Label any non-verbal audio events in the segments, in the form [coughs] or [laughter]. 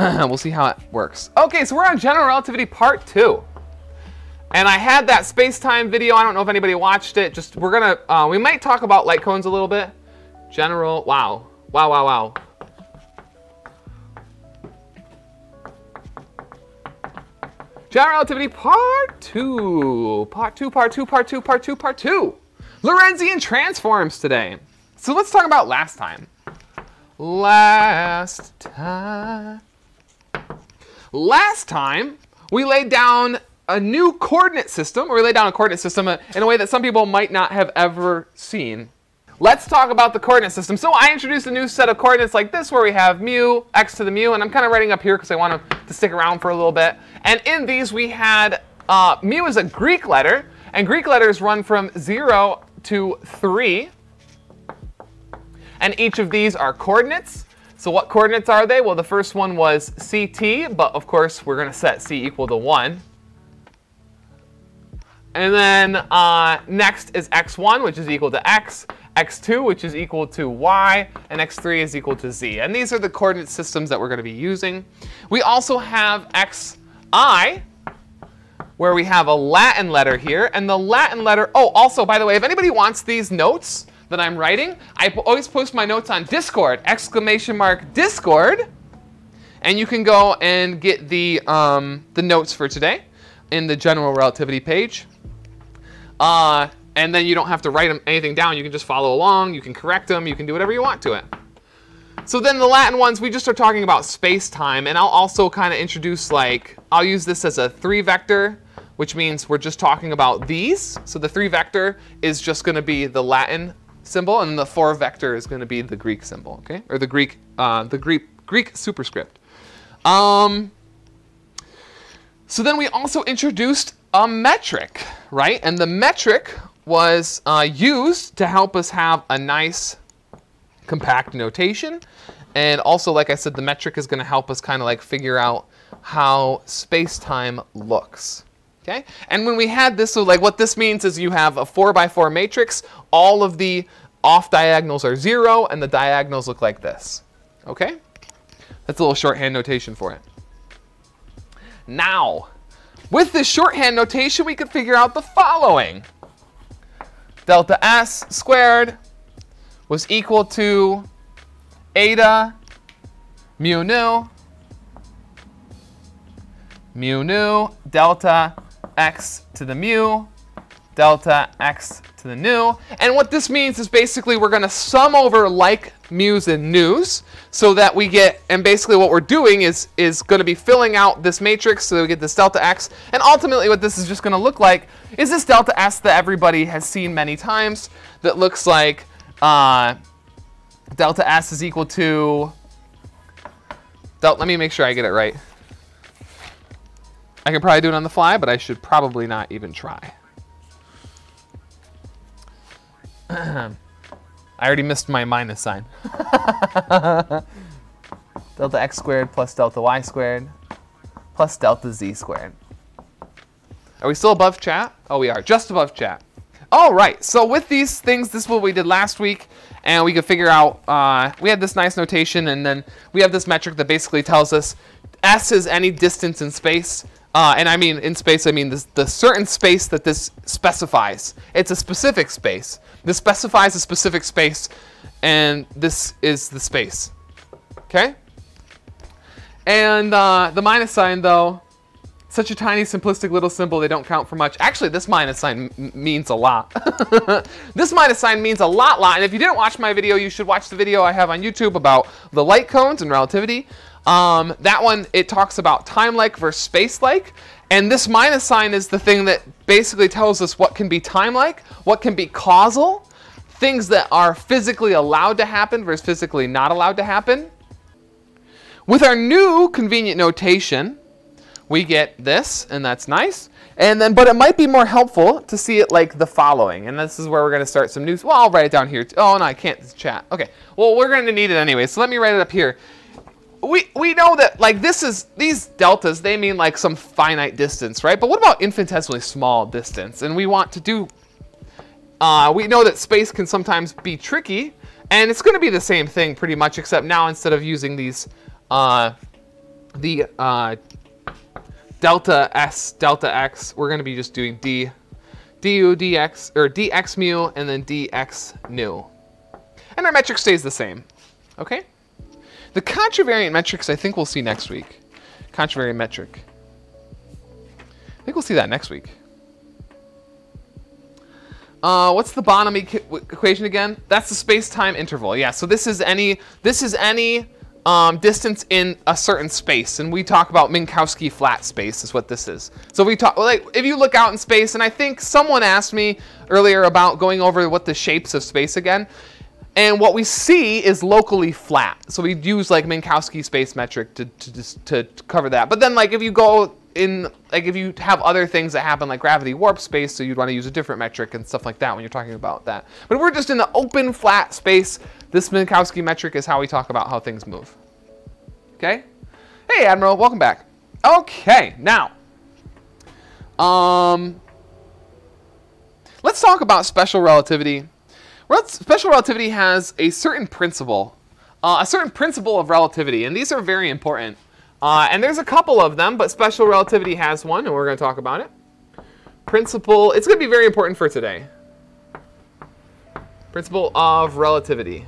[clears throat] we'll see how it works. Okay, so we're on general relativity part two. And I had that space-time video. I don't know if anybody watched it. Just we're gonna, uh, we might talk about light cones a little bit. General, wow, wow, wow, wow. General relativity part two, part two, part two, part two, part two, part two. Lorentzian transforms today. So let's talk about last time. Last time. Last time, we laid down a new coordinate system, or we laid down a coordinate system in a way that some people might not have ever seen. Let's talk about the coordinate system. So I introduced a new set of coordinates like this where we have mu, x to the mu, and I'm kind of writing up here because I want to stick around for a little bit. And in these we had, uh, mu is a Greek letter, and Greek letters run from 0 to 3. And each of these are coordinates. So what coordinates are they? Well, the first one was CT, but of course we're going to set C equal to 1. And then uh, next is x1, which is equal to x, x2, which is equal to y, and x3 is equal to z. And these are the coordinate systems that we're going to be using. We also have xi, where we have a Latin letter here, and the Latin letter, oh, also, by the way, if anybody wants these notes, that I'm writing. I always post my notes on Discord, exclamation mark Discord. And you can go and get the, um, the notes for today in the general relativity page. Uh, and then you don't have to write anything down. You can just follow along. You can correct them. You can do whatever you want to it. So then the Latin ones, we just are talking about space-time. And I'll also kind of introduce like, I'll use this as a three vector, which means we're just talking about these. So the three vector is just going to be the Latin symbol, and the four vector is going to be the Greek symbol, okay? Or the Greek, uh, the Greek, Greek superscript. Um, so then we also introduced a metric, right? And the metric was uh, used to help us have a nice compact notation. And also, like I said, the metric is going to help us kind of like figure out how space-time looks. Okay? And when we had this, so like what this means is you have a 4 by 4 matrix. All of the off diagonals are 0, and the diagonals look like this. Okay? That's a little shorthand notation for it. Now, with this shorthand notation, we could figure out the following. Delta S squared was equal to eta mu nu mu nu delta x to the mu, delta x to the nu. And what this means is basically we're going to sum over like mu's and nus so that we get, and basically what we're doing is, is going to be filling out this matrix so that we get this delta x. And ultimately what this is just going to look like is this delta s that everybody has seen many times that looks like uh, delta s is equal to, delta, let me make sure I get it right. I can probably do it on the fly, but I should probably not even try. [clears throat] I already missed my minus sign. [laughs] delta x squared plus delta y squared plus delta z squared. Are we still above chat? Oh, we are, just above chat. All right, so with these things, this is what we did last week, and we could figure out, uh, we had this nice notation, and then we have this metric that basically tells us s is any distance in space uh, and I mean in space, I mean this, the certain space that this specifies. It's a specific space. This specifies a specific space, and this is the space. Okay? And uh, the minus sign, though, such a tiny, simplistic little symbol, they don't count for much. Actually, this minus sign means a lot. [laughs] this minus sign means a lot, lot. And if you didn't watch my video, you should watch the video I have on YouTube about the light cones and relativity. Um, that one, it talks about time-like versus space-like. And this minus sign is the thing that basically tells us what can be time-like, what can be causal, things that are physically allowed to happen versus physically not allowed to happen. With our new convenient notation, we get this, and that's nice. And then, but it might be more helpful to see it like the following. And this is where we're going to start some news. Well, I'll write it down here. Oh, no, I can't chat. Okay. Well, we're going to need it anyway. So let me write it up here we we know that like this is these deltas they mean like some finite distance right but what about infinitesimally small distance and we want to do uh, we know that space can sometimes be tricky and it's going to be the same thing pretty much except now instead of using these uh, the uh, delta s, delta x, we're gonna be just doing d, du dx, or dx mu, and then dx nu. And our metric stays the same, okay? The contravariant metrics I think we'll see next week. Contravariant metric. I think we'll see that next week. Uh, what's the Bonham equation again? That's the space-time interval. Yeah, so this is any this is any um, distance in a certain space, and we talk about Minkowski flat space is what this is. So we talk like if you look out in space, and I think someone asked me earlier about going over what the shapes of space again. And what we see is locally flat. So we use like Minkowski space metric to, to, to, cover that. But then like if you go in, like if you have other things that happen like gravity warp space, so you'd want to use a different metric and stuff like that when you're talking about that. But if we're just in the open flat space, this Minkowski metric is how we talk about how things move. Okay? Hey Admiral, welcome back. Okay, now, um, let's talk about special relativity special relativity has a certain principle, uh, a certain principle of relativity, and these are very important. Uh, and there's a couple of them, but special relativity has one, and we're going to talk about it. Principle, it's going to be very important for today. Principle of relativity.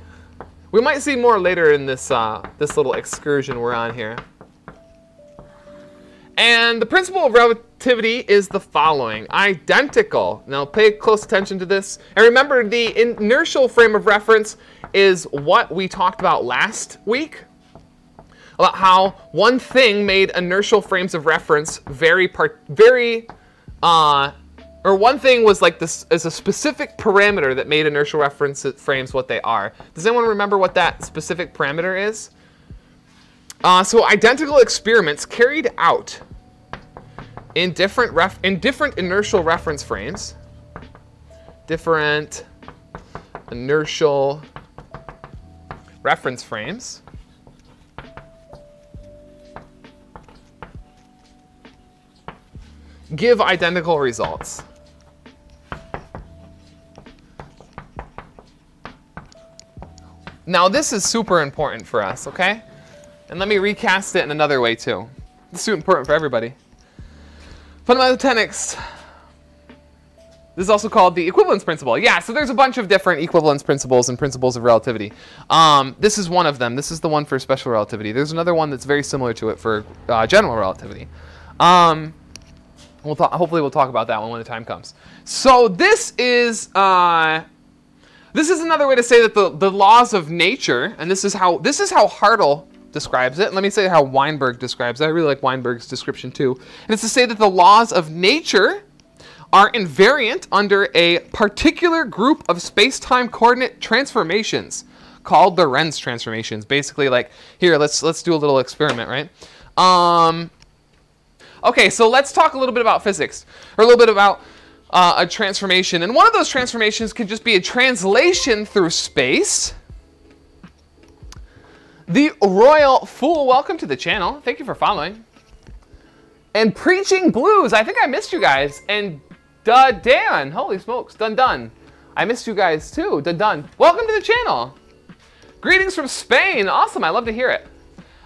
We might see more later in this, uh, this little excursion we're on here. And the principle of relativity is the following. Identical. Now pay close attention to this. And remember the inertial frame of reference is what we talked about last week. About how one thing made inertial frames of reference very, part, very, uh, or one thing was like this is a specific parameter that made inertial reference frames what they are. Does anyone remember what that specific parameter is? Uh, so identical experiments carried out in different ref in different inertial reference frames, different inertial reference frames. give identical results. Now this is super important for us, okay? And let me recast it in another way too. This is important for everybody. Fundamental mechanics. This is also called the equivalence principle. Yeah, so there's a bunch of different equivalence principles and principles of relativity. Um, this is one of them. This is the one for special relativity. There's another one that's very similar to it for uh, general relativity. Um, we'll hopefully we'll talk about that one when the time comes. So this is uh, this is another way to say that the, the laws of nature, and this is how this is how Hartle describes it. And let me say how Weinberg describes it. I really like Weinberg's description too. And it's to say that the laws of nature are invariant under a particular group of space-time coordinate transformations called the Lorentz transformations. Basically like, here, let's, let's do a little experiment, right? Um, okay, so let's talk a little bit about physics, or a little bit about uh, a transformation. And one of those transformations could just be a translation through space. The Royal Fool, welcome to the channel. Thank you for following. And Preaching Blues, I think I missed you guys. And Duh Dan, holy smokes, done done. I missed you guys too, done done. Welcome to the channel. Greetings from Spain, awesome, I love to hear it.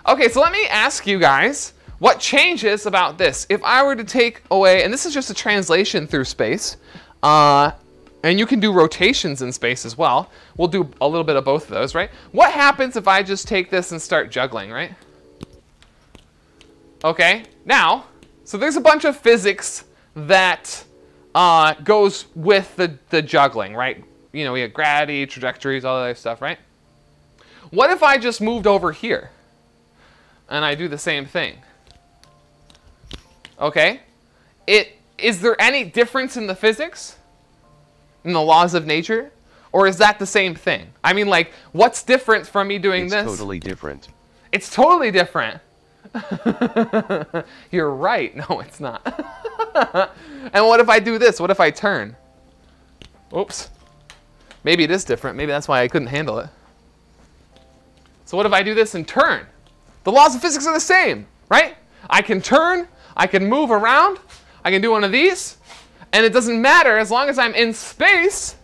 Okay, so let me ask you guys, what changes about this? If I were to take away, and this is just a translation through space, uh, and you can do rotations in space as well. We'll do a little bit of both of those, right? What happens if I just take this and start juggling, right? Okay, now, so there's a bunch of physics that uh, goes with the, the juggling, right? You know, we have gravity, trajectories, all that stuff, right? What if I just moved over here and I do the same thing? Okay. It is there any difference in the physics? In the laws of nature? Or is that the same thing? I mean, like, what's different from me doing it's this? It's totally different. It's totally different. [laughs] You're right. No, it's not. [laughs] and what if I do this? What if I turn? Oops. Maybe it is different. Maybe that's why I couldn't handle it. So what if I do this and turn? The laws of physics are the same, right? I can turn, I can move around, I can do one of these, and it doesn't matter as long as I'm in space,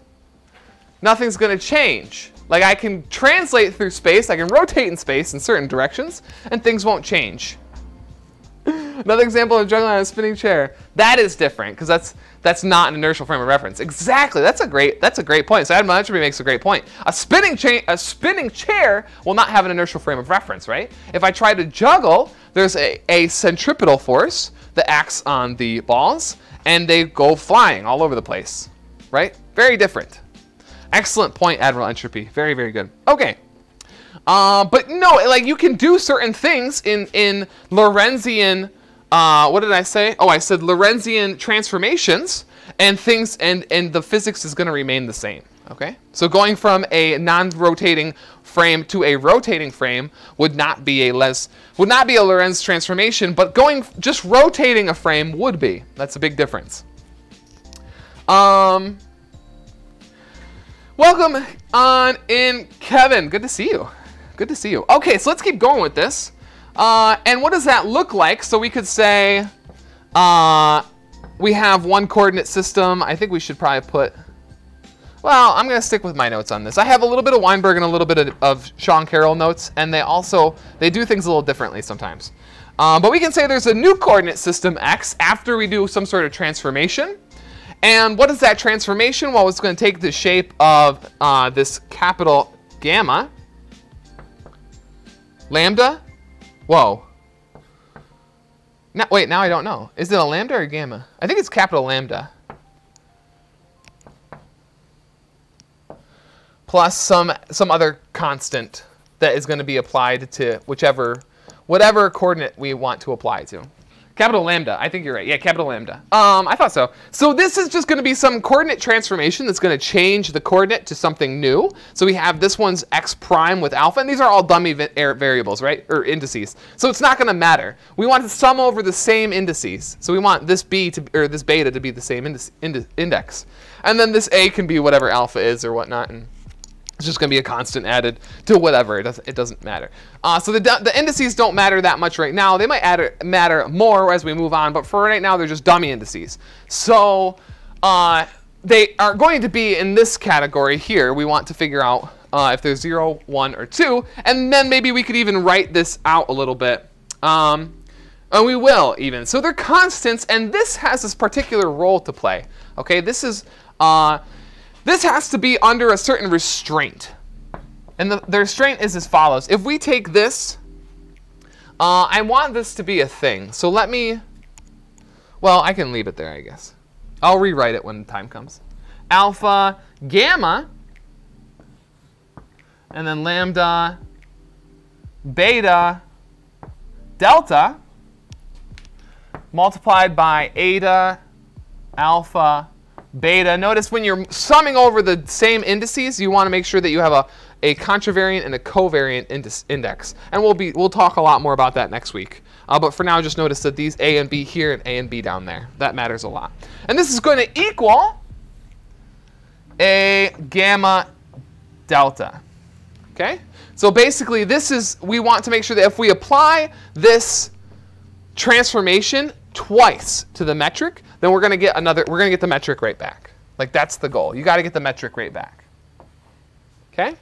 nothing's going to change. Like I can translate through space, I can rotate in space in certain directions, and things won't change. [laughs] Another example of juggling on a spinning chair. That is different because that's that's not an inertial frame of reference. Exactly. That's a great that's a great point. So Admiral Entropy makes a great point. A spinning chair a spinning chair will not have an inertial frame of reference, right? If I try to juggle, there's a, a centripetal force that acts on the balls, and they go flying all over the place, right? Very different. Excellent point, Admiral Entropy. Very, very good. Okay. Uh, but no, like you can do certain things in in Lorentzian. Uh, what did I say? Oh, I said Lorentzian transformations and things, and and the physics is going to remain the same. Okay. So going from a non-rotating frame to a rotating frame would not be a less would not be a Lorentz transformation, but going just rotating a frame would be. That's a big difference. Um. Welcome on in, Kevin. Good to see you. Good to see you. Okay, so let's keep going with this. Uh, and what does that look like? So we could say uh, we have one coordinate system. I think we should probably put, well, I'm going to stick with my notes on this. I have a little bit of Weinberg and a little bit of, of Sean Carroll notes, and they also, they do things a little differently sometimes. Um, but we can say there's a new coordinate system x after we do some sort of transformation. And what is that transformation? Well, it's going to take the shape of uh, this capital gamma. Lambda? Whoa. Now, wait, now I don't know. Is it a lambda or gamma? I think it's capital lambda. Plus some, some other constant that is going to be applied to whichever, whatever coordinate we want to apply to. Capital lambda. I think you're right. Yeah, capital lambda. Um, I thought so. So this is just going to be some coordinate transformation that's going to change the coordinate to something new. So we have this one's x prime with alpha, and these are all dummy er, variables, right? Or indices. So it's not going to matter. We want to sum over the same indices. So we want this b to or this beta to be the same index, and then this a can be whatever alpha is or whatnot. And it's just going to be a constant added to whatever. It doesn't, it doesn't matter. Uh, so the, the indices don't matter that much right now. They might add, matter more as we move on, but for right now, they're just dummy indices. So uh, they are going to be in this category here. We want to figure out uh, if there's 0, 1, or 2. And then maybe we could even write this out a little bit. Um, and we will even. So they're constants, and this has this particular role to play. Okay, this is uh, this has to be under a certain restraint. And the, the restraint is as follows. If we take this, uh, I want this to be a thing. So let me, well, I can leave it there, I guess. I'll rewrite it when the time comes. Alpha, gamma, and then lambda, beta, delta, multiplied by eta, alpha, beta. Notice when you're summing over the same indices, you want to make sure that you have a, a contravariant and a covariant index. And we'll, be, we'll talk a lot more about that next week. Uh, but for now, just notice that these A and B here and A and B down there. That matters a lot. And this is going to equal a gamma delta. Okay? So basically, this is, we want to make sure that if we apply this transformation twice to the metric, then we're going to get another, we're going to get the metric rate back. Like that's the goal. You got to get the metric rate back. Okay?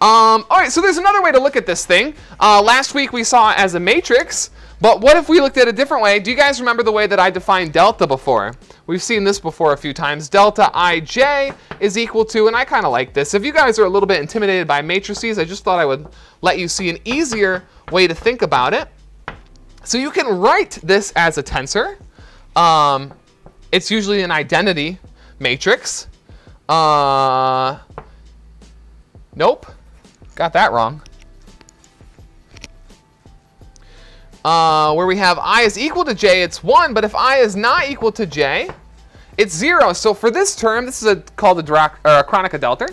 Um, all right, so there's another way to look at this thing. Uh, last week we saw it as a matrix, but what if we looked at it a different way? Do you guys remember the way that I defined delta before? We've seen this before a few times. Delta ij is equal to, and I kind of like this. If you guys are a little bit intimidated by matrices, I just thought I would let you see an easier way to think about it. So you can write this as a tensor. Um, it's usually an identity matrix. Uh, nope, got that wrong. Uh, where we have i is equal to j, it's 1, but if i is not equal to j, it's 0. So for this term, this is a, called a, Dirac, or a Kronecker delta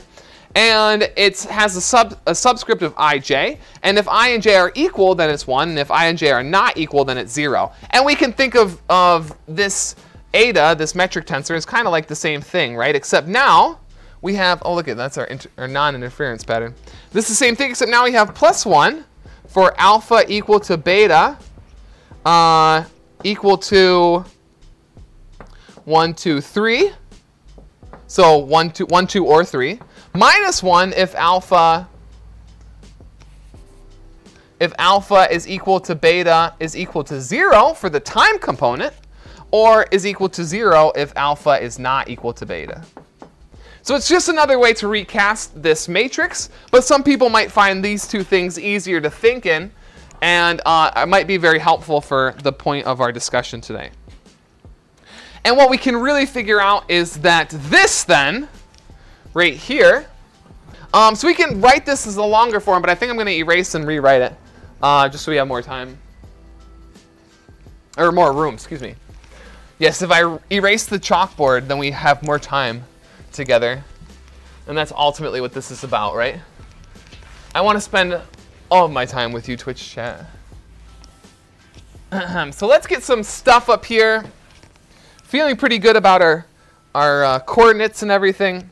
and it has a, sub, a subscript of ij, and if i and j are equal, then it's 1, and if i and j are not equal, then it's 0. And we can think of, of this eta, this metric tensor, as kind of like the same thing, right? Except now we have, oh look at that's our, our non-interference pattern. This is the same thing, except now we have plus 1 for alpha equal to beta uh, equal to 1, 2, 3. So 1, 2, 1, 2, or 3 minus 1 if alpha if alpha is equal to beta is equal to zero for the time component, or is equal to zero if alpha is not equal to beta. So it's just another way to recast this matrix, but some people might find these two things easier to think in, and uh, it might be very helpful for the point of our discussion today. And what we can really figure out is that this then, right here, um, so we can write this as a longer form, but I think I'm going to erase and rewrite it, uh, just so we have more time. Or more room, excuse me. Yes, if I erase the chalkboard, then we have more time together. And that's ultimately what this is about, right? I want to spend all of my time with you, Twitch chat. [clears throat] so let's get some stuff up here. Feeling pretty good about our, our uh, coordinates and everything.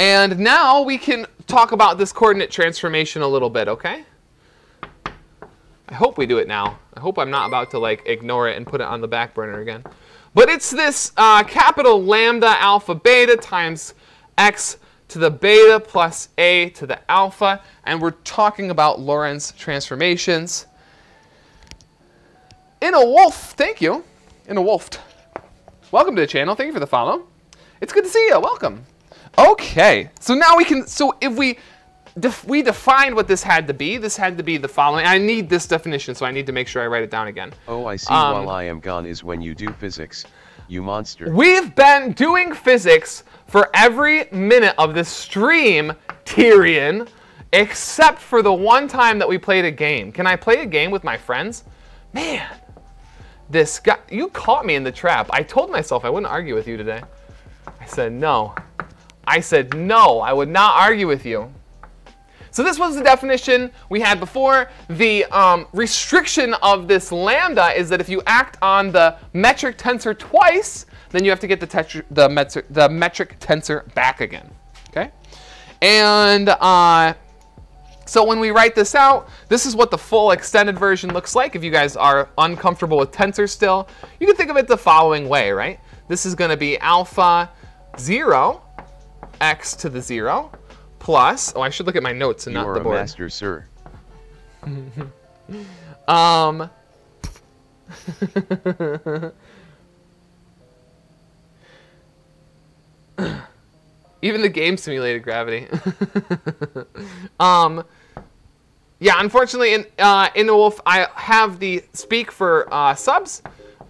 And now we can talk about this coordinate transformation a little bit, okay? I hope we do it now. I hope I'm not about to like ignore it and put it on the back burner again. But it's this uh, capital lambda alpha beta times x to the beta plus a to the alpha. And we're talking about Lorentz transformations. In a wolf, thank you. In a wolf. Welcome to the channel. Thank you for the follow. It's good to see you. Welcome. Okay, so now we can, so if we def we defined what this had to be. This had to be the following. I need this definition, so I need to make sure I write it down again. Oh, I see. Um, While I am gone is when you do physics. You monster. We've been doing physics for every minute of this stream, Tyrion, except for the one time that we played a game. Can I play a game with my friends? Man, this guy, you caught me in the trap. I told myself I wouldn't argue with you today. I said no. I said no, I would not argue with you. So this was the definition we had before. The um, restriction of this lambda is that if you act on the metric tensor twice, then you have to get the, the, the metric tensor back again. Okay? And uh, so when we write this out, this is what the full extended version looks like. If you guys are uncomfortable with tensors still, you can think of it the following way, right? This is going to be alpha 0 x to the 0 plus, oh, I should look at my notes and You not are the a board. master, sir. [laughs] Um, [laughs] even the game simulated gravity. [laughs] um, yeah, unfortunately, in uh, in the Wolf, I have the speak for uh, subs,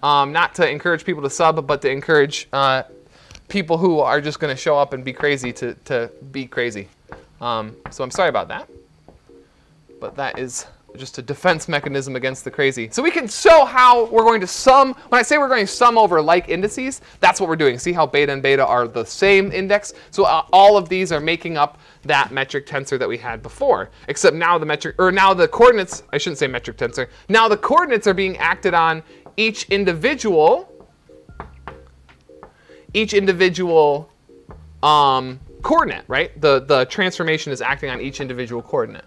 um, not to encourage people to sub, but to encourage uh, people who are just going to show up and be crazy to to be crazy. Um, so I'm sorry about that but that is just a defense mechanism against the crazy. So we can show how we're going to sum, when I say we're going to sum over like indices, that's what we're doing. See how beta and beta are the same index? So uh, all of these are making up that metric tensor that we had before, except now the metric, or now the coordinates, I shouldn't say metric tensor, now the coordinates are being acted on each individual, each individual um, coordinate, right? The, the transformation is acting on each individual coordinate.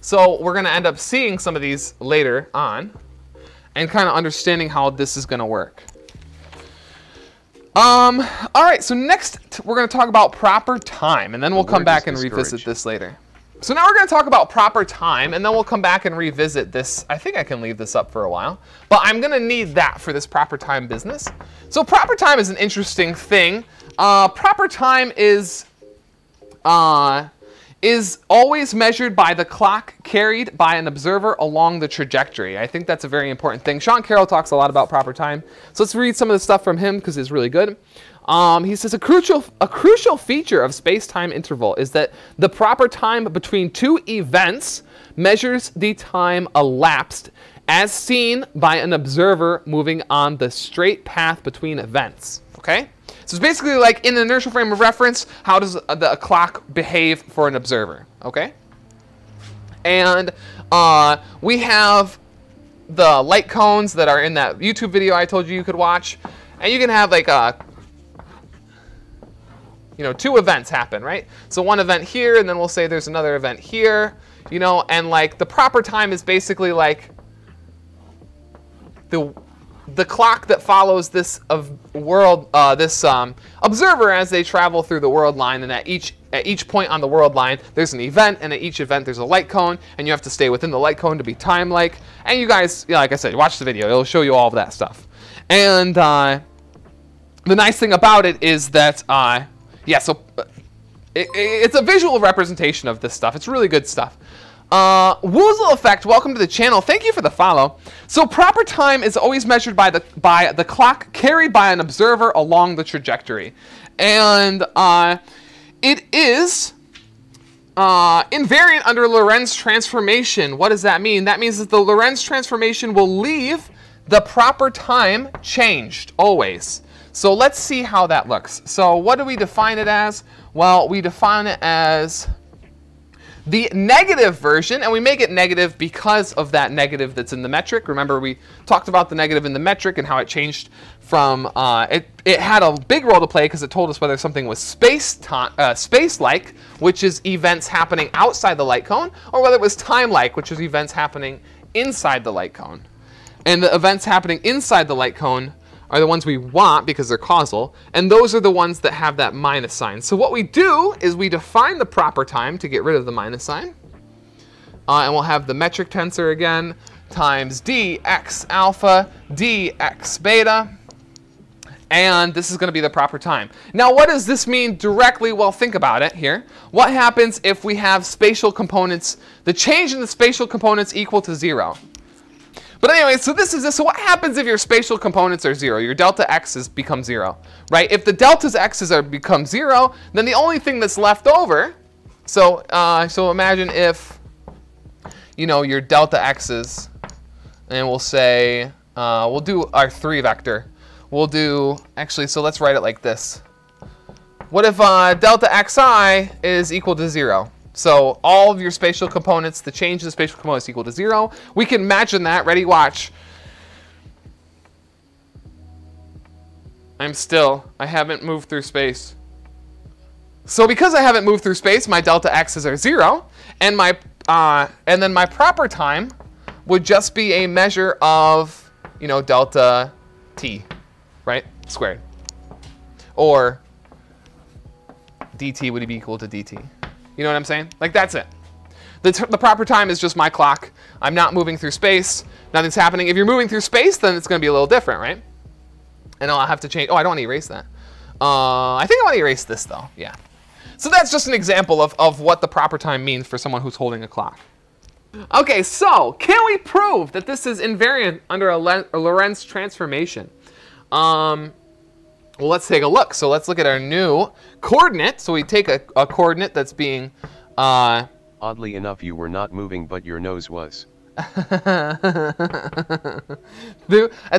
So we're going to end up seeing some of these later on and kind of understanding how this is going to work. Um, all right, so next we're going to talk about proper time, and then we'll come back and revisit this later. So now we're going to talk about proper time, and then we'll come back and revisit this. I think I can leave this up for a while, but I'm going to need that for this proper time business. So proper time is an interesting thing. Uh, proper time is uh, is always measured by the clock carried by an observer along the trajectory. I think that's a very important thing. Sean Carroll talks a lot about proper time. So let's read some of the stuff from him because it's really good. Um, he says a crucial a crucial feature of space-time interval is that the proper time between two events measures the time elapsed as seen by an observer moving on the straight path between events. Okay? So it's basically like in the inertial frame of reference, how does the, clock behave for an observer? Okay? And uh, we have the light cones that are in that YouTube video I told you you could watch. And you can have like a, you know, two events happen, right? So one event here, and then we'll say there's another event here, you know, and like the proper time is basically like the the clock that follows this of world, uh, this um, observer as they travel through the world line, and at each at each point on the world line, there's an event, and at each event there's a light cone, and you have to stay within the light cone to be time-like. And you guys, yeah, like I said, watch the video; it'll show you all of that stuff. And uh, the nice thing about it is that, uh, yeah, so uh, it, it's a visual representation of this stuff. It's really good stuff. Uh, Woozle Effect, welcome to the channel. Thank you for the follow. So proper time is always measured by the by the clock carried by an observer along the trajectory, and uh, it is uh, invariant under Lorentz transformation. What does that mean? That means that the Lorentz transformation will leave the proper time changed always. So let's see how that looks. So what do we define it as? Well, we define it as the negative version, and we make it negative because of that negative that's in the metric. Remember, we talked about the negative in the metric and how it changed from, uh, it, it had a big role to play because it told us whether something was space uh, space-like, which is events happening outside the light cone, or whether it was time-like, which is events happening inside the light cone. And the events happening inside the light cone are the ones we want because they're causal, and those are the ones that have that minus sign. So what we do is we define the proper time to get rid of the minus sign, uh, and we'll have the metric tensor again times dx alpha dx beta, and this is going to be the proper time. Now, what does this mean directly? Well, think about it here. What happens if we have spatial components, the change in the spatial components equal to zero? But anyway, so this is this. So what happens if your spatial components are zero? Your delta x's become zero, right? If the deltas x's are become zero, then the only thing that's left over, so uh, so imagine if, you know, your delta x's, and we'll say, uh, we'll do our three vector. We'll do, actually, so let's write it like this. What if uh, delta xi is equal to zero? So all of your spatial components, the change in the spatial components equal to zero. We can imagine that. Ready, watch. I'm still, I haven't moved through space. So because I haven't moved through space, my delta x's are zero, and my uh, and then my proper time would just be a measure of, you know, delta t, right, squared, or dt would be equal to dt. You know what I'm saying? Like that's it. The, the proper time is just my clock. I'm not moving through space. Nothing's happening. If you're moving through space, then it's going to be a little different, right? And I'll have to change. Oh, I don't want to erase that. Uh, I think I want to erase this, though. Yeah. So that's just an example of, of what the proper time means for someone who's holding a clock. Okay, so can we prove that this is invariant under a, a Lorentz transformation? Um, well, let's take a look. So let's look at our new coordinate. So we take a, a coordinate that's being... Uh, Oddly enough, you were not moving, but your nose was. [laughs] at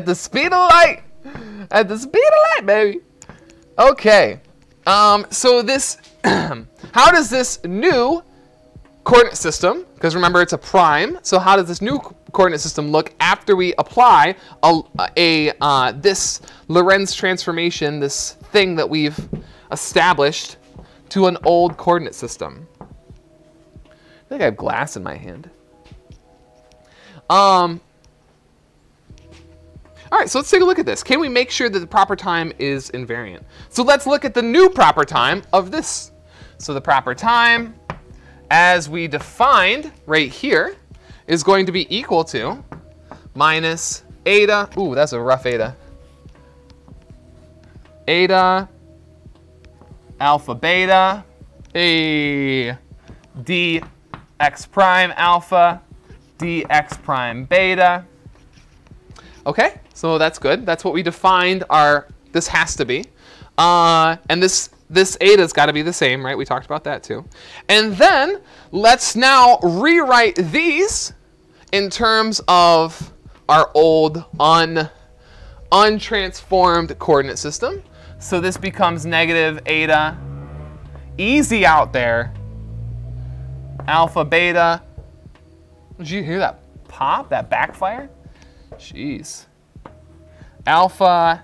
the speed of light. At the speed of light, baby. Okay. Um, so this... [clears throat] how does this new coordinate system, because remember it's a prime, so how does this new coordinate system look after we apply a, a uh, this Lorentz transformation, this thing that we've established to an old coordinate system? I think I have glass in my hand. Um, all right, so let's take a look at this. Can we make sure that the proper time is invariant? So let's look at the new proper time of this. So the proper time as we defined right here, is going to be equal to minus eta, ooh, that's a rough eta, eta alpha beta, a dx prime alpha, dx prime beta. Okay, so that's good. That's what we defined our, this has to be. Uh, and this this eta's got to be the same, right? We talked about that too. And then let's now rewrite these in terms of our old un, untransformed coordinate system. So this becomes negative eta, easy out there, alpha, beta. Did you hear that pop, that backfire? Jeez. Alpha,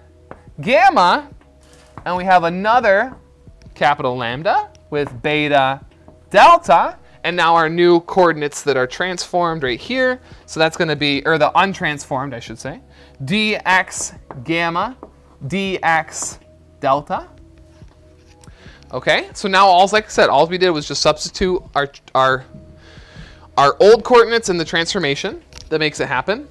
gamma, and we have another capital lambda with beta delta. and now our new coordinates that are transformed right here. So that's going to be, or the untransformed, I should say, dx gamma dx delta. Okay, so now all, like I said, all we did was just substitute our, our, our old coordinates in the transformation that makes it happen.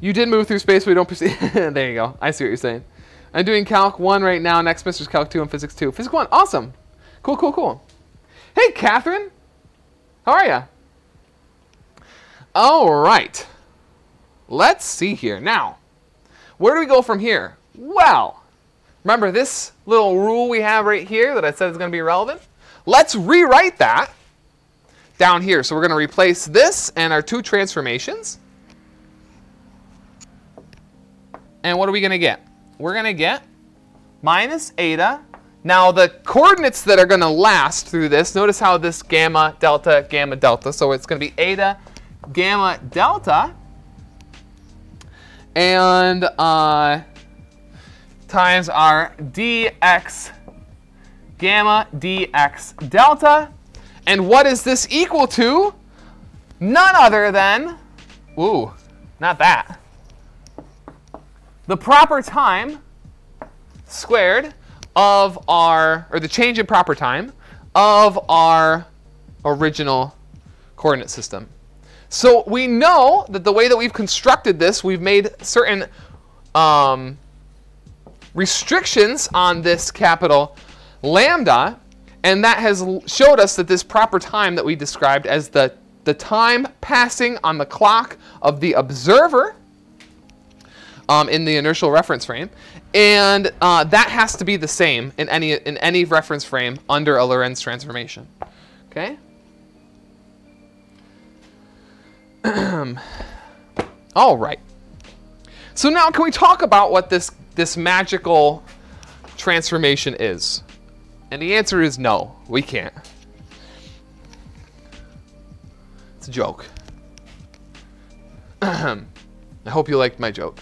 You did move through space, but we don't proceed. [laughs] there you go. I see what you're saying. I'm doing Calc 1 right now. Next semester's Calc 2 and Physics 2. Physics 1, awesome. Cool, cool, cool. Hey, Catherine. How are you? All right. Let's see here. Now, where do we go from here? Well, remember this little rule we have right here that I said is going to be relevant? Let's rewrite that down here. So we're going to replace this and our two transformations. And what are we going to get? We're going to get minus eta. Now the coordinates that are going to last through this, notice how this gamma, delta, gamma, delta. So it's going to be eta, gamma, delta. And uh, times our dx gamma dx delta. And what is this equal to? None other than, ooh, not that the proper time squared of our, or the change in proper time of our original coordinate system. So we know that the way that we've constructed this, we've made certain um, restrictions on this capital lambda, and that has showed us that this proper time that we described as the, the time passing on the clock of the observer um, in the inertial reference frame. And uh, that has to be the same in any, in any reference frame under a Lorentz transformation. Okay? [clears throat] All right. So now can we talk about what this, this magical transformation is? And the answer is no, we can't. It's a joke. [clears throat] I hope you liked my joke.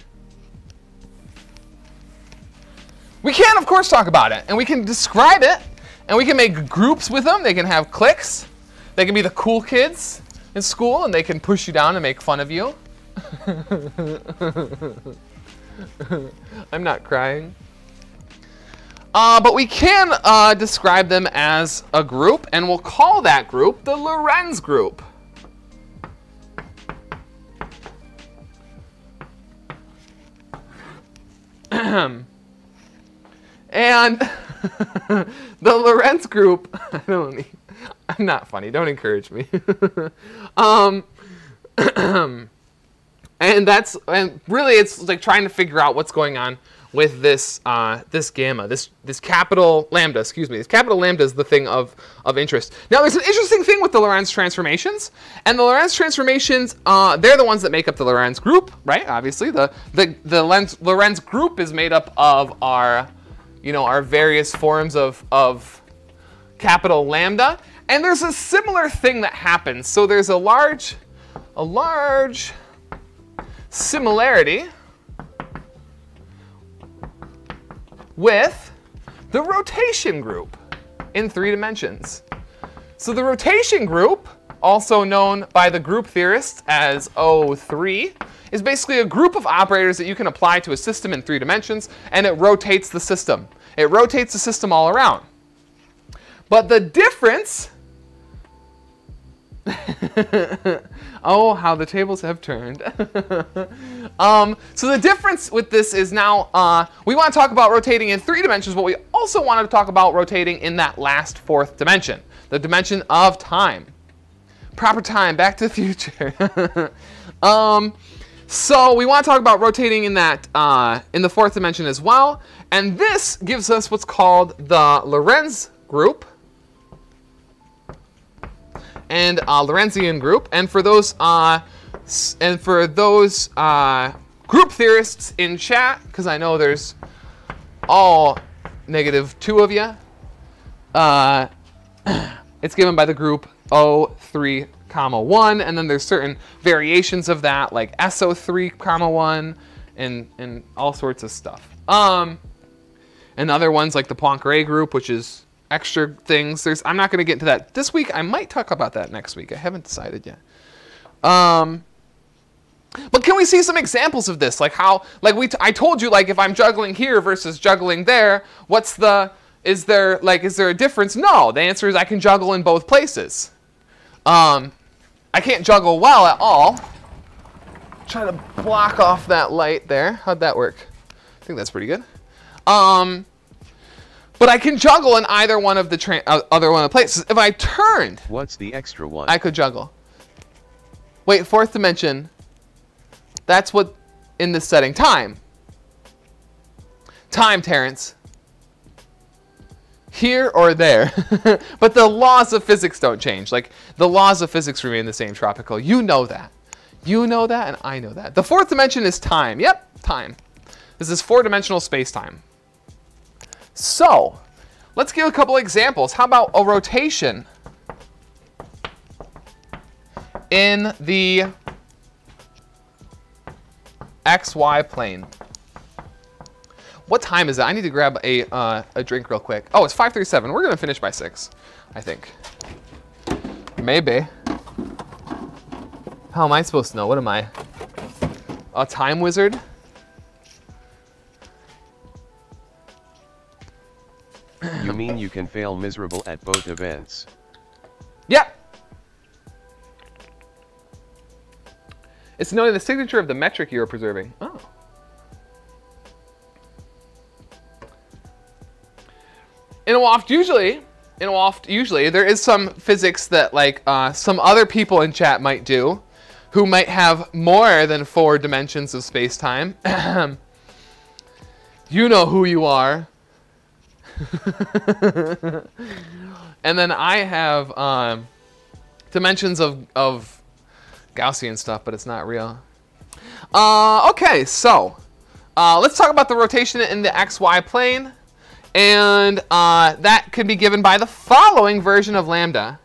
We can, of course, talk about it, and we can describe it, and we can make groups with them. They can have cliques. They can be the cool kids in school, and they can push you down and make fun of you. [laughs] I'm not crying. Uh, but we can uh, describe them as a group, and we'll call that group the Lorentz group. [clears throat] And [laughs] the Lorentz group, [laughs] I don't need, I'm not funny, don't encourage me. [laughs] um, [clears throat] and that's, and really it's like trying to figure out what's going on with this uh, this gamma, this this capital lambda, excuse me. This capital lambda is the thing of, of interest. Now there's an interesting thing with the Lorentz transformations, and the Lorentz transformations, uh, they're the ones that make up the Lorentz group, right? Obviously, the the the Lorentz group is made up of our you know, our various forms of, of capital lambda. And there's a similar thing that happens. So there's a large, a large similarity with the rotation group in three dimensions. So the rotation group, also known by the group theorists as O3, is basically a group of operators that you can apply to a system in three dimensions, and it rotates the system. It rotates the system all around. But the difference, [laughs] oh, how the tables have turned. [laughs] um, so the difference with this is now, uh, we want to talk about rotating in three dimensions, but we also wanted to talk about rotating in that last fourth dimension, the dimension of time. Proper time, back to the future. [laughs] um, so we want to talk about rotating in that uh, in the fourth dimension as well. And this gives us what's called the Lorentz group and uh, Lorentzian group. And for those uh, and for those uh, group theorists in chat, because I know there's all negative two of you, uh, [clears throat] it's given by the group O3 comma 1, and then there's certain variations of that, like SO3 comma 1, and, and all sorts of stuff. Um, and other ones like the Poincare group, which is extra things. There's I'm not going to get into that this week. I might talk about that next week. I haven't decided yet. Um, but can we see some examples of this? Like how, like we, t- I told you, like if I'm juggling here versus juggling there, what's the, is there, like, is there a difference? No, the answer is I can juggle in both places. Um, I can't juggle well at all. Try to block off that light there. How'd that work? I think that's pretty good. Um, but I can juggle in either one of the tra- uh, other one of the places. If I turned, What's the extra one? I could juggle. Wait, fourth dimension. That's what in this setting. Time. Time, Terrence. Here or there. [laughs] but the laws of physics don't change. Like, the laws of physics remain the same, Tropical. You know that. You know that, and I know that. The fourth dimension is time. Yep, time. This is four-dimensional space-time. So, let's give a couple examples. How about a rotation in the XY plane? What time is it? I need to grab a, uh, a drink real quick. Oh, it's 5.37. We're going to finish by 6, I think. Maybe. How am I supposed to know? What am I? A time wizard? you mean you can fail miserable at both events? Yeah. It's knowing the signature of the metric you're preserving. Oh. In a waft, usually, in waft, usually, there is some physics that like uh, some other people in chat might do, who might have more than four dimensions of space-time. [clears throat] you know who you are. [laughs] and then I have um, dimensions of, of Gaussian stuff, but it's not real. Uh, okay, so uh, let's talk about the rotation in the xy plane. And uh, that could be given by the following version of lambda.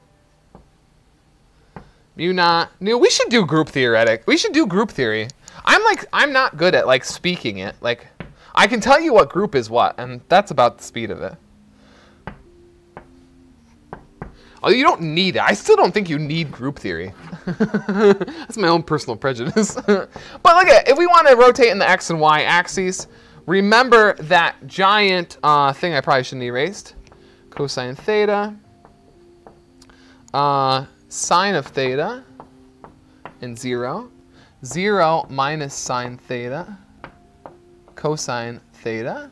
Mu not, nu. we should do group theoretic. We should do group theory. I'm like, I'm not good at like speaking it. Like, I can tell you what group is what, and that's about the speed of it. Oh, you don't need it. I still don't think you need group theory. [laughs] That's my own personal prejudice. [laughs] but look at if we want to rotate in the x and y axes, remember that giant uh, thing I probably shouldn't have erased. Cosine theta, uh, sine of theta, and 0. 0 minus sine theta, cosine theta,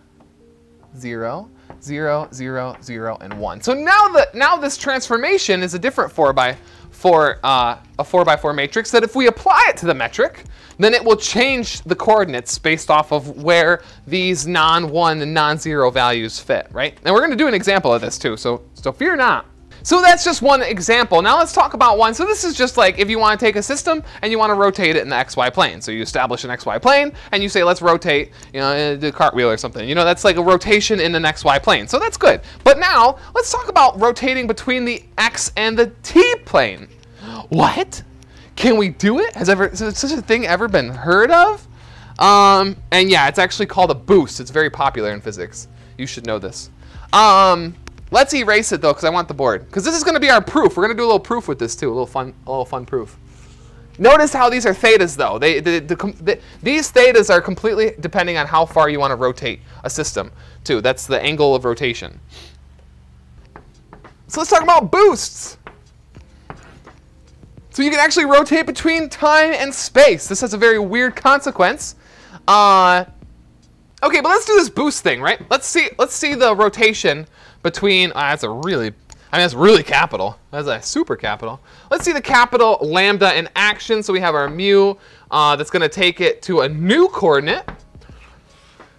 0, 0, 0, 0, and 1. So now that now this transformation is a different 4 by 4, uh, a 4 by 4 matrix that if we apply it to the metric, then it will change the coordinates based off of where these non-1 and non-0 values fit, right? And we're going to do an example of this too, so, so fear not. So that's just one example. Now let's talk about one. So this is just like if you want to take a system and you want to rotate it in the XY plane. So you establish an XY plane and you say, let's rotate, you know, the cartwheel or something. You know, that's like a rotation in an XY plane. So that's good. But now let's talk about rotating between the X and the T plane. What? Can we do it? Has ever has such a thing ever been heard of? Um, and yeah, it's actually called a boost. It's very popular in physics. You should know this. Um, Let's erase it though, because I want the board. Because this is going to be our proof. We're going to do a little proof with this too, a little fun, a little fun proof. Notice how these are thetas though. They, the, the, the, these thetas are completely depending on how far you want to rotate a system too. That's the angle of rotation. So let's talk about boosts. So you can actually rotate between time and space. This has a very weird consequence. Uh, okay, but let's do this boost thing, right? Let's see. Let's see the rotation between. Uh, that's a really. I mean, that's really capital. That's a super capital. Let's see the capital lambda in action. So we have our mu uh, that's going to take it to a new coordinate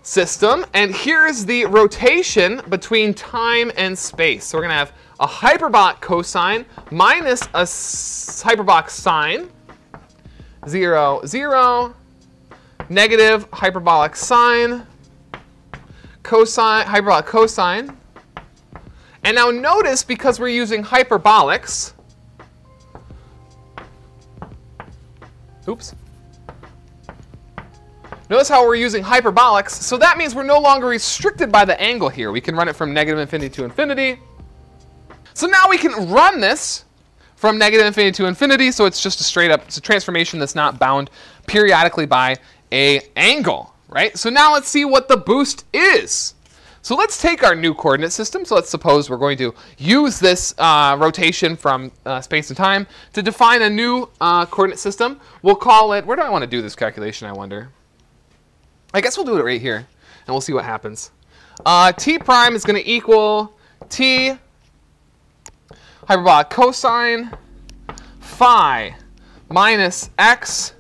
system. And here's the rotation between time and space. So we're going to have a hyperbolic cosine minus a hyperbolic sine. 0, 0. Negative hyperbolic sine. Cosine, hyperbolic cosine. And now notice, because we're using hyperbolics, oops, Notice how we're using hyperbolics, so that means we're no longer restricted by the angle here. We can run it from negative infinity to infinity. So now we can run this from negative infinity to infinity, so it's just a straight up, it's a transformation that's not bound periodically by a angle, right? So now let's see what the boost is. So let's take our new coordinate system. So let's suppose we're going to use this uh, rotation from uh, space and time to define a new uh, coordinate system. We'll call it, where do I want to do this calculation, I wonder? I guess we'll do it right here, and we'll see what happens. Uh, t prime is going to equal t hyperbolic cosine phi minus x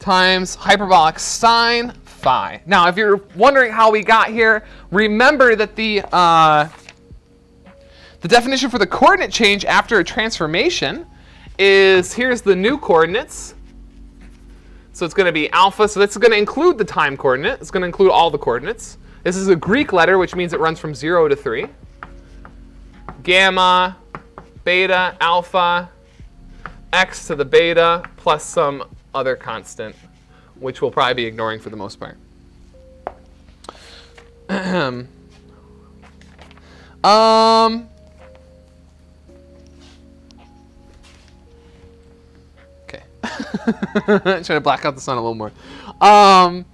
times hyperbolic sine phi. Now, if you're wondering how we got here, remember that the uh, the definition for the coordinate change after a transformation is here's the new coordinates. So it's going to be alpha. So that's going to include the time coordinate. It's going to include all the coordinates. This is a Greek letter, which means it runs from 0 to 3. Gamma, beta, alpha, x to the beta, plus some other constant, which we'll probably be ignoring for the most part. Um, okay. [laughs] Trying to black out the sun a little more. Um,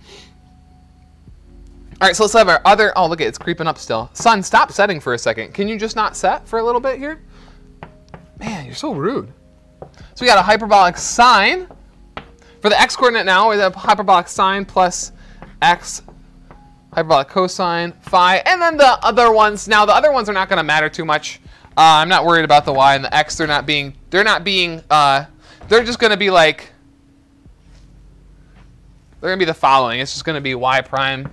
all right, so let's have our other, oh, look it's creeping up still. Sun, stop setting for a second. Can you just not set for a little bit here? Man, you're so rude. So we got a hyperbolic sine. For the x-coordinate now, we have hyperbolic sine plus x hyperbolic cosine phi. And then the other ones, now the other ones are not going to matter too much. Uh, I'm not worried about the y and the x. They're not being, they're not being, uh, they're just going to be like, they're going to be the following. It's just going to be y prime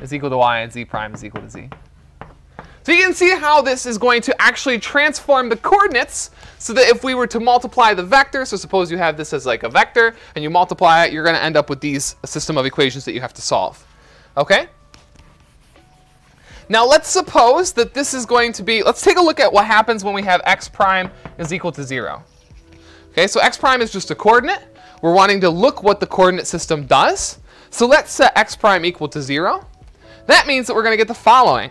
is equal to y and z prime is equal to z. So you can see how this is going to actually transform the coordinates so that if we were to multiply the vector, so suppose you have this as like a vector and you multiply it, you're going to end up with these system of equations that you have to solve. Okay? Now let's suppose that this is going to be, let's take a look at what happens when we have x prime is equal to 0. Okay, so x prime is just a coordinate. We're wanting to look what the coordinate system does. So let's set x prime equal to 0. That means that we're going to get the following.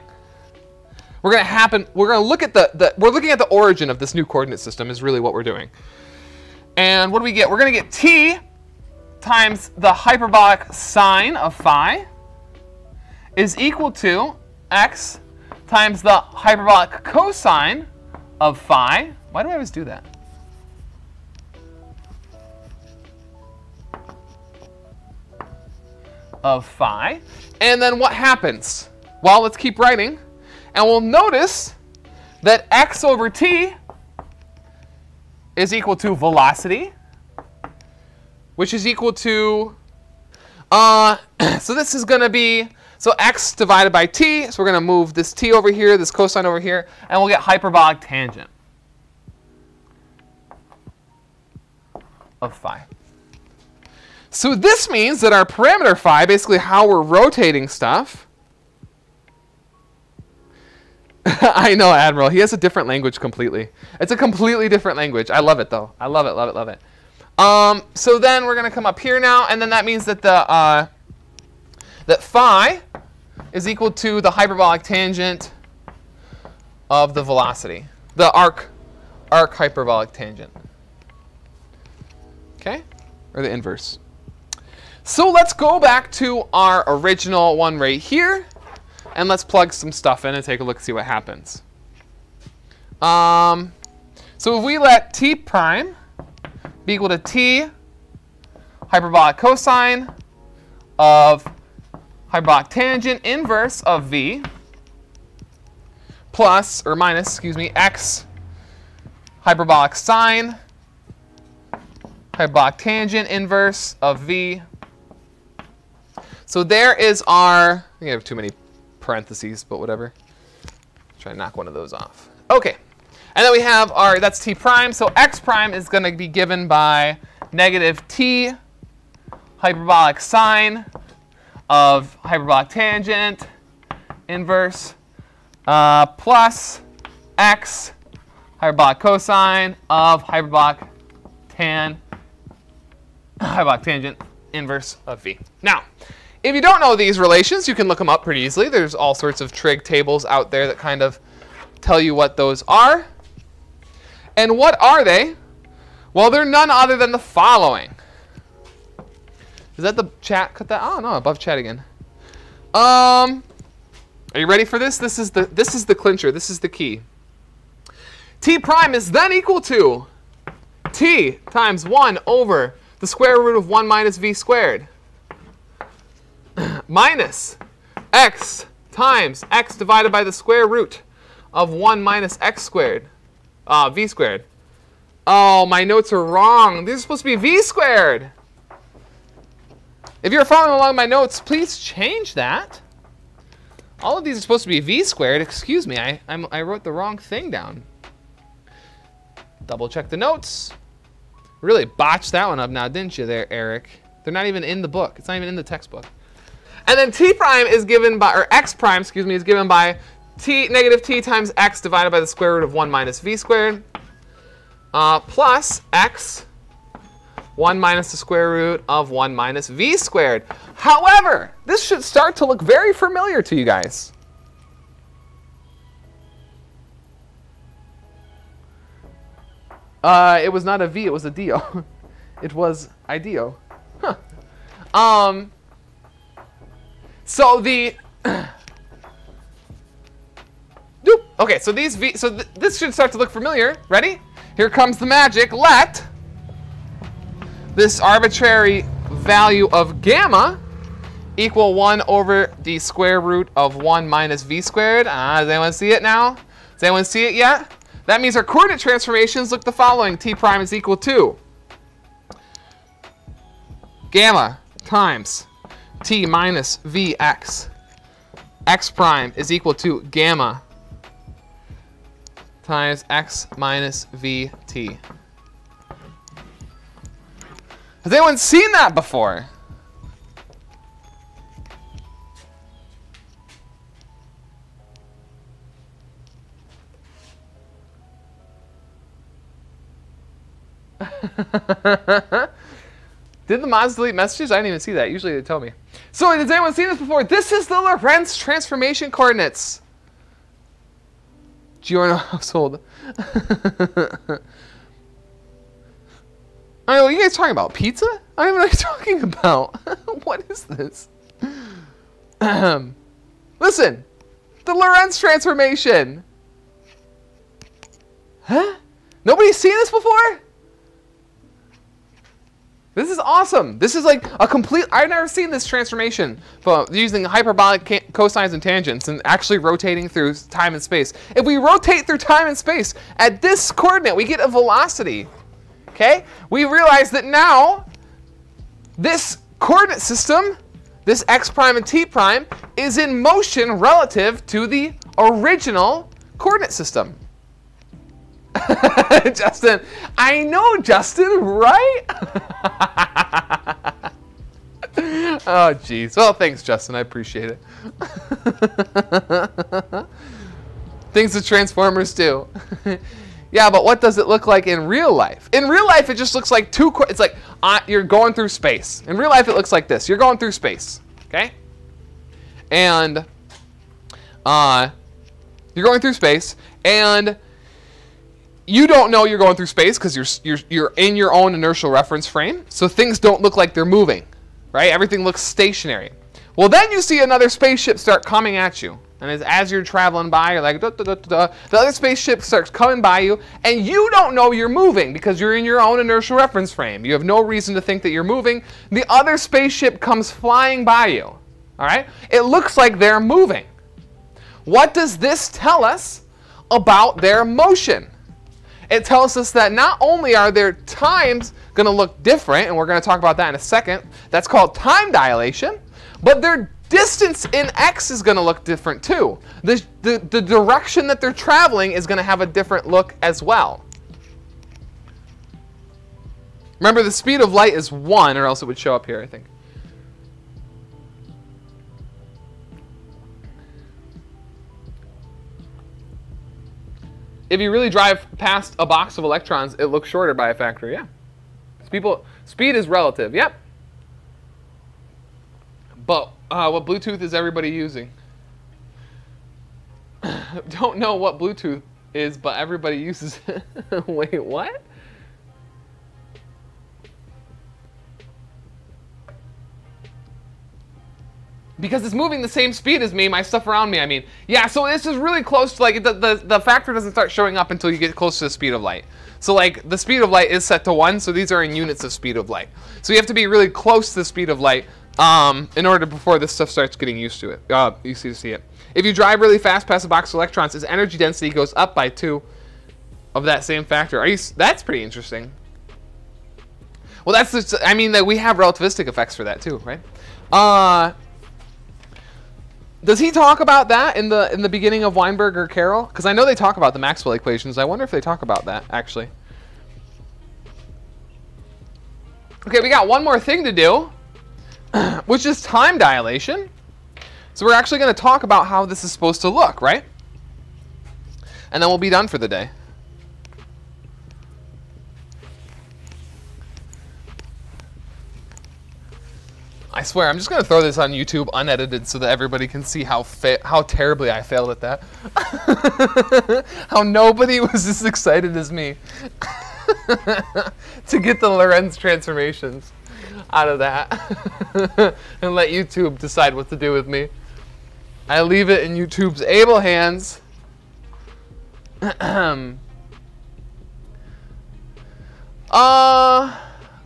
We're going to happen, we're going to look at the, the, we're looking at the origin of this new coordinate system is really what we're doing. And what do we get? We're going to get t times the hyperbolic sine of phi is equal to x times the hyperbolic cosine of phi. Why do I always do that? Of phi. And then what happens? Well, let's keep writing. And we'll notice that x over t is equal to velocity, which is equal to, uh, [clears throat] so this is going to be, so x divided by t, so we're going to move this t over here, this cosine over here, and we'll get hyperbolic tangent of phi. So this means that our parameter phi, basically how we're rotating stuff, [laughs] I know, Admiral. He has a different language completely. It's a completely different language. I love it, though. I love it, love it, love it. Um, so then we're going to come up here now, and then that means that the uh, that phi is equal to the hyperbolic tangent of the velocity, the arc arc hyperbolic tangent. Okay, or the inverse. So let's go back to our original one right here and let's plug some stuff in and take a look and see what happens. Um, so if we let t prime be equal to t hyperbolic cosine of hyperbolic tangent inverse of v plus, or minus, excuse me, x hyperbolic sine hyperbolic tangent inverse of v. So there is our, I have too many parentheses, but whatever. Try to knock one of those off. Okay. And then we have our, that's t prime. So x prime is going to be given by negative t hyperbolic sine of hyperbolic tangent inverse uh, plus x hyperbolic cosine of hyperbolic tan [coughs] hyperbolic tangent inverse of v. Now, if you don't know these relations, you can look them up pretty easily. There's all sorts of trig tables out there that kind of tell you what those are. And what are they? Well, they're none other than the following. Is that the chat? Cut that. Oh no, above chat again. Um, are you ready for this? This is the this is the clincher. This is the key. T prime is then equal to t times 1 over the square root of 1 minus v squared [clears throat] minus x times x divided by the square root of 1 minus x squared, uh, v squared. Oh, my notes are wrong. These are supposed to be v squared. If you're following along my notes, please change that. All of these are supposed to be v squared. Excuse me, I, I'm, I wrote the wrong thing down. Double check the notes. Really botched that one up now, didn't you there, Eric? They're not even in the book. It's not even in the textbook. And then t prime is given by, or x prime, excuse me, is given by t negative t times x divided by the square root of 1 minus v squared uh, plus x 1 minus the square root of 1 minus v squared. However, this should start to look very familiar to you guys. Uh, it was not a V, it was a Dio. [laughs] it was IDEO. Huh. Um, so the... [coughs] Okay, so these V, so th this should start to look familiar. Ready? Here comes the magic. Let this arbitrary value of gamma equal 1 over the square root of 1 minus v squared. Ah, does anyone see it now? Does anyone see it yet? That means our coordinate transformations look the following. t prime is equal to gamma times t minus vx. x prime is equal to gamma times x minus vt. Has anyone seen that before? [laughs] Did the mods delete messages? I didn't even see that. Usually they tell me. So has anyone seen this before? This is the Lorentz transformation coordinates. Giorno [laughs] household. [laughs] I mean, what are you guys talking about? Pizza? I don't even know what you're talking about. [laughs] what is this? [clears throat] Listen, the Lorentz transformation. Huh? Nobody's seen this before? This is awesome. This is like a complete, I've never seen this transformation but using hyperbolic cosines and tangents and actually rotating through time and space. If we rotate through time and space at this coordinate, we get a velocity. Okay? We realize that now this coordinate system, this x prime and t prime, is in motion relative to the original coordinate system. [laughs] Justin, I know, Justin, right? [laughs] oh, jeez. Well, thanks, Justin. I appreciate it. [laughs] Things the Transformers do. Yeah, but what does it look like in real life? In real life, it just looks like two. It's like uh, you're going through space. In real life, it looks like this. You're going through space. Okay. And uh, you're going through space, and you don't know you're going through space because you're, you're, you're in your own inertial reference frame. So things don't look like they're moving, right? Everything looks stationary. Well, then you see another spaceship start coming at you. And as, as you're traveling by, you're like, duh, duh, duh, the other spaceship starts coming by you, and you don't know you're moving because you're in your own inertial reference frame. You have no reason to think that you're moving. The other spaceship comes flying by you. All right? It looks like they're moving. What does this tell us about their motion? it tells us that not only are their times going to look different, and we're going to talk about that in a second, that's called time dilation, but their distance in x is going to look different too. The, the, the direction that they're traveling is going to have a different look as well. Remember, the speed of light is 1, or else it would show up here, I think. if you really drive past a box of electrons, it looks shorter by a factor, yeah. People, speed is relative, yep. But uh, what Bluetooth is everybody using? [coughs] Don't know what Bluetooth is, but everybody uses it. [laughs] Wait, what? because it's moving the same speed as me, my stuff around me, I mean. Yeah, so this is really close to, like, the, the, the factor doesn't start showing up until you get close to the speed of light. So, like, the speed of light is set to 1, so these are in units of speed of light. So you have to be really close to the speed of light um, in order before this stuff starts getting used to it. Uh, you see to see it. If you drive really fast past a box of electrons, its energy density goes up by 2 of that same factor. Are you? That's pretty interesting. Well, that's just, I mean, that we have relativistic effects for that too, right? Uh, does he talk about that in the in the beginning of Weinberg or Carroll? Because I know they talk about the Maxwell equations. I wonder if they talk about that actually. Okay, we got one more thing to do, [clears throat] which is time dilation. So we're actually going to talk about how this is supposed to look, right? And then we'll be done for the day. I swear, I'm just gonna throw this on YouTube unedited so that everybody can see how how terribly I failed at that. [laughs] how nobody was as excited as me [laughs] to get the Lorentz transformations out of that [laughs] and let YouTube decide what to do with me. I leave it in YouTube's able hands. [clears throat] uh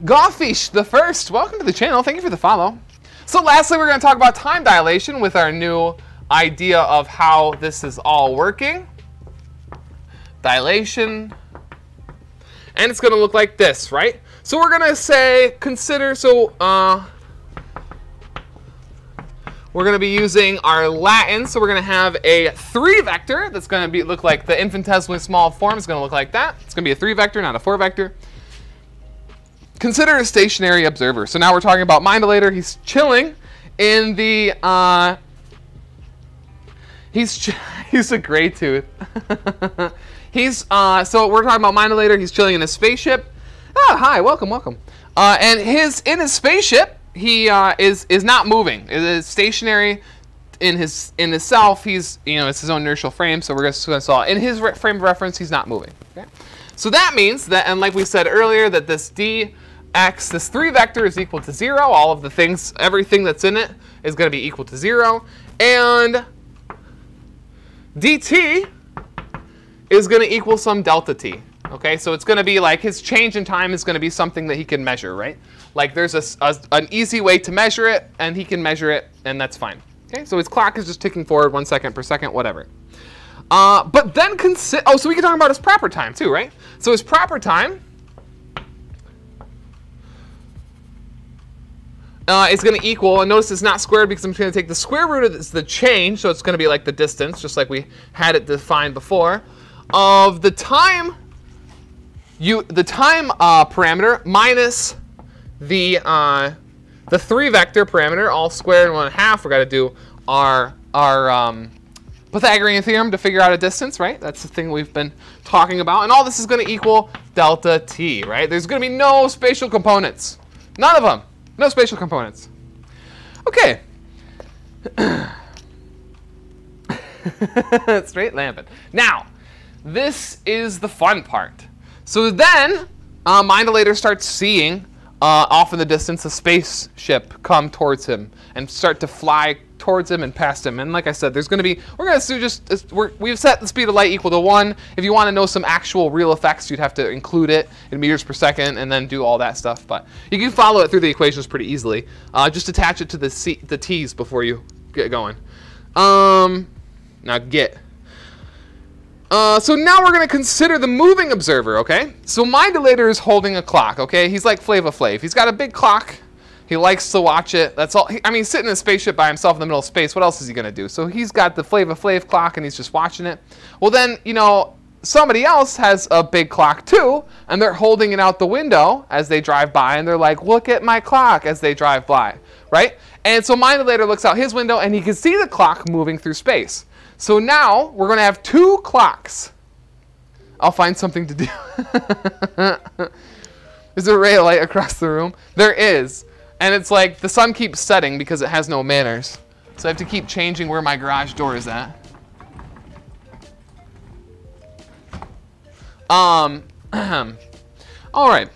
Goffish the first, welcome to the channel. Thank you for the follow. So lastly, we're going to talk about time dilation with our new idea of how this is all working. Dilation. And it's going to look like this, right? So we're going to say, consider, so uh, we're going to be using our Latin. So we're going to have a three vector that's going to be look like the infinitesimally small form is going to look like that. It's going to be a three vector, not a four vector. Consider a stationary observer. So now we're talking about Mindolator. He's chilling in the, uh, he's, [laughs] he's a gray tooth. [laughs] he's, uh, so we're talking about Mindolator. He's chilling in his spaceship. Oh, hi, welcome, welcome. Uh, and his, in his spaceship, he, uh, is, is not moving. It is stationary in his, in himself. He's, you know, it's his own inertial frame. So we're just going to saw in his frame of reference, he's not moving. Okay? So that means that, and like we said earlier, that this D x, this 3 vector is equal to 0. All of the things, everything that's in it is going to be equal to 0. And dt is going to equal some delta t. Okay, so it's going to be like his change in time is going to be something that he can measure, right? Like there's a, a, an easy way to measure it, and he can measure it, and that's fine. Okay, so his clock is just ticking forward one second per second, whatever. Uh, but then consider, oh, so we can talk about his proper time too, right? So his proper time uh, is going to equal, and notice it's not squared because I'm going to take the square root of this, the change, so it's going to be like the distance, just like we had it defined before, of the time you the time uh, parameter minus the uh, the three vector parameter, all squared and one half. We're going to do our our um, Pythagorean theorem to figure out a distance, right? That's the thing we've been talking about, and all this is going to equal delta t, right? There's going to be no spatial components, none of them. No spatial components. Okay. [coughs] Straight lamping. Now, this is the fun part. So then, uh, Mindolator starts seeing uh, off in the distance a spaceship come towards him and start to fly towards him and past him. And like I said, there's going to be, we're going to just, we have set the speed of light equal to 1. If you want to know some actual real effects, you'd have to include it in meters per second and then do all that stuff. But you can follow it through the equations pretty easily. Uh, just attach it to the, C, the t's before you get going. Um, now get. Uh, so now we're going to consider the moving observer, okay? So Mindolator is holding a clock, okay? He's like Flava Flav. He's got a big clock he likes to watch it. That's all. He, I mean, sitting in a spaceship by himself in the middle of space, what else is he going to do? So he's got the Flava Flav clock and he's just watching it. Well, then, you know, somebody else has a big clock too, and they're holding it out the window as they drive by, and they're like, look at my clock as they drive by, right? And so Mindolator looks out his window and he can see the clock moving through space. So now we're going to have two clocks. I'll find something to do. [laughs] is there a ray of light across the room? There is. And it's like the sun keeps setting because it has no manners. So I have to keep changing where my garage door is at. Um, [clears throat] all right.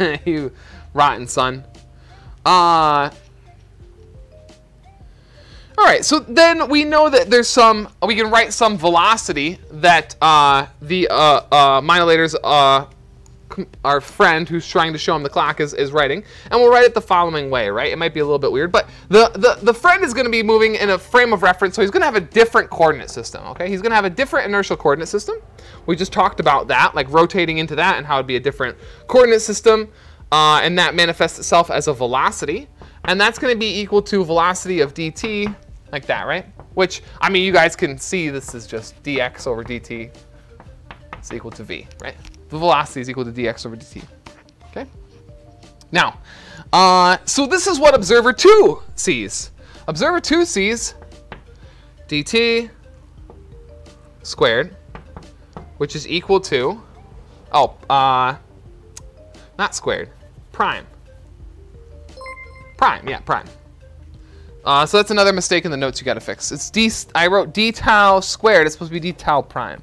[laughs] you rotten sun. Uh, all right, so then we know that there's some, we can write some velocity that uh, the uh, uh, Mindolator's uh, our friend who's trying to show him the clock is, is writing, and we'll write it the following way, right? It might be a little bit weird, but the, the, the friend is going to be moving in a frame of reference, so he's going to have a different coordinate system, okay? He's going to have a different inertial coordinate system. We just talked about that, like rotating into that and how it'd be a different coordinate system, uh, and that manifests itself as a velocity, and that's going to be equal to velocity of dt like that, right? Which, I mean, you guys can see this is just dx over dt is equal to v, right? The velocity is equal to dx over dt, okay? Now, uh, so this is what observer 2 sees. Observer 2 sees dt squared, which is equal to, oh, uh, not squared, prime. Prime, yeah, prime. Uh, so that's another mistake in the notes you got to fix. It's d. I wrote d tau squared. It's supposed to be d tau prime.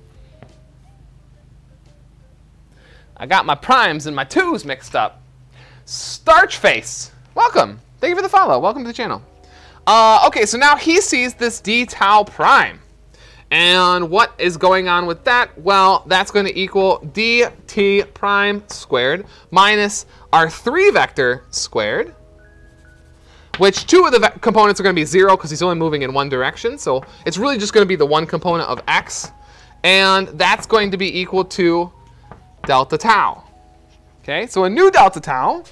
I got my primes and my twos mixed up. Starch face, welcome. Thank you for the follow. Welcome to the channel. Uh, okay, so now he sees this d tau prime. And what is going on with that? Well, that's going to equal dt prime squared minus our 3 vector squared which two of the components are going to be zero because he's only moving in one direction. So it's really just going to be the one component of x. And that's going to be equal to delta tau. Okay, so a new delta tau.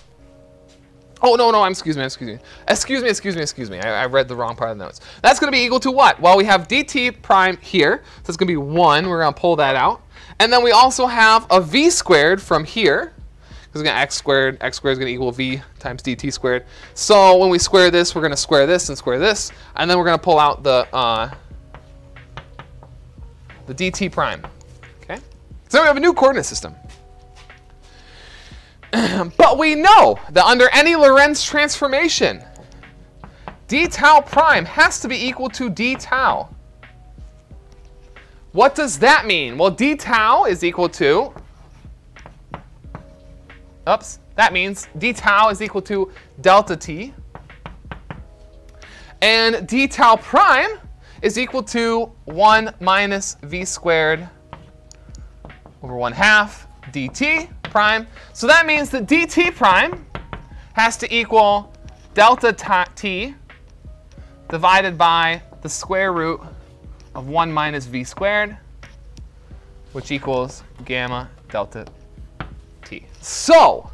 Oh, no, no, I'm, excuse me, excuse me. Excuse me, excuse me, excuse me. I, I read the wrong part of the notes. That's going to be equal to what? Well, we have dt prime here. So it's going to be 1. We're going to pull that out. And then we also have a v squared from here because we're going to x squared, x squared is going to equal v times dt squared. So when we square this, we're going to square this and square this, and then we're going to pull out the, uh, the dt prime. Okay? So we have a new coordinate system. [clears throat] but we know that under any Lorentz transformation, d tau prime has to be equal to d tau. What does that mean? Well, d tau is equal to Oops, that means d tau is equal to delta t. And d tau prime is equal to 1 minus v squared over 1 half dt prime. So that means that dt prime has to equal delta t divided by the square root of 1 minus v squared, which equals gamma delta so,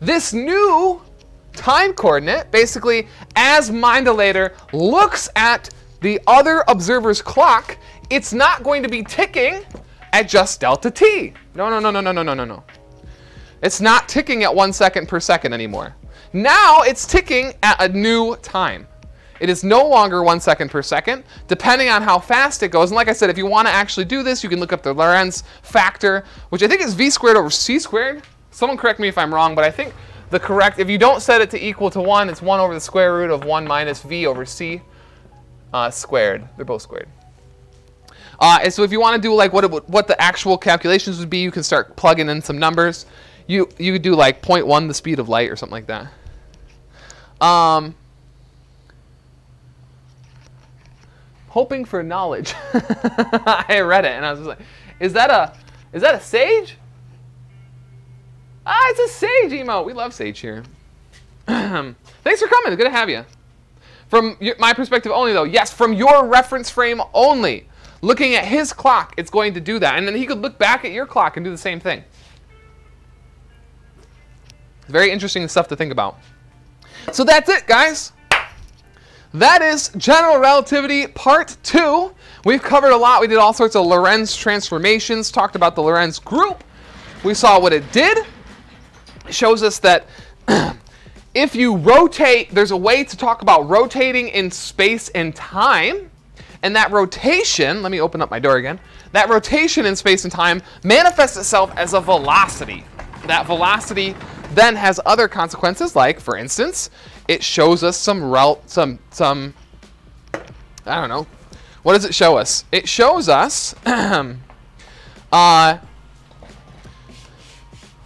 this new time coordinate, basically, as Mindolator looks at the other observer's clock, it's not going to be ticking at just delta t. No, no, no, no, no, no, no, no, no. It's not ticking at one second per second anymore. Now it's ticking at a new time. It is no longer one second per second, depending on how fast it goes. And like I said, if you want to actually do this, you can look up the Lorentz factor, which I think is v squared over c squared. Someone correct me if I'm wrong, but I think the correct, if you don't set it to equal to 1, it's 1 over the square root of 1 minus v over c uh, squared. They're both squared. Uh, and so if you want to do like what, would, what the actual calculations would be, you can start plugging in some numbers. You, you could do like 0.1 the speed of light or something like that. Um, hoping for knowledge. [laughs] I read it and I was like, is that a is that a sage? Ah, it's a sage emote. We love sage here. [clears throat] Thanks for coming. Good to have you. From my perspective only, though, yes, from your reference frame only. Looking at his clock, it's going to do that. And then he could look back at your clock and do the same thing. Very interesting stuff to think about. So that's it, guys. That is general relativity part two. We've covered a lot. We did all sorts of Lorentz transformations, talked about the Lorentz group. We saw what it did. Shows us that [clears throat] if you rotate, there's a way to talk about rotating in space and time. And that rotation, let me open up my door again. That rotation in space and time manifests itself as a velocity. That velocity then has other consequences, like, for instance, it shows us some rel some some I don't know. What does it show us? It shows us [clears throat] uh,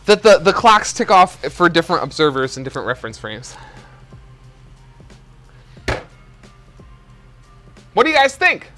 that the, the clocks tick off for different observers in different reference frames. What do you guys think?